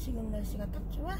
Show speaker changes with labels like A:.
A: 지금 날씨가 딱 좋아?